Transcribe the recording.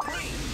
Three.